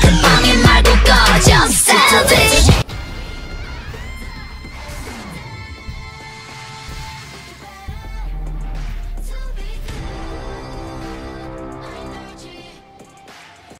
방에 말고 꺼져